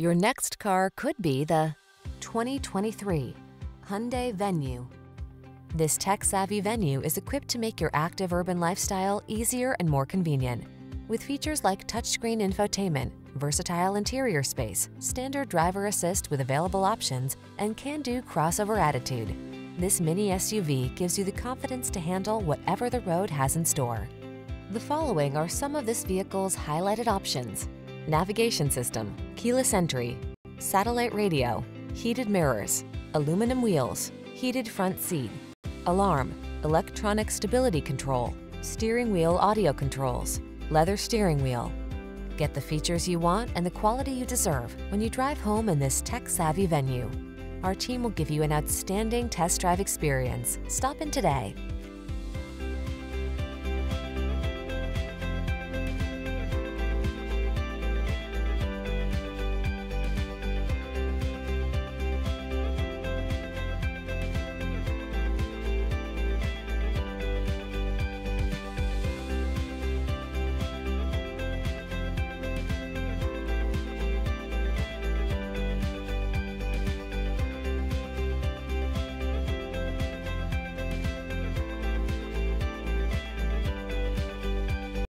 Your next car could be the 2023 Hyundai Venue. This tech-savvy Venue is equipped to make your active urban lifestyle easier and more convenient. With features like touchscreen infotainment, versatile interior space, standard driver assist with available options, and can-do crossover attitude, this mini SUV gives you the confidence to handle whatever the road has in store. The following are some of this vehicle's highlighted options. Navigation system, keyless entry, satellite radio, heated mirrors, aluminum wheels, heated front seat, alarm, electronic stability control, steering wheel audio controls, leather steering wheel. Get the features you want and the quality you deserve when you drive home in this tech-savvy venue. Our team will give you an outstanding test drive experience. Stop in today.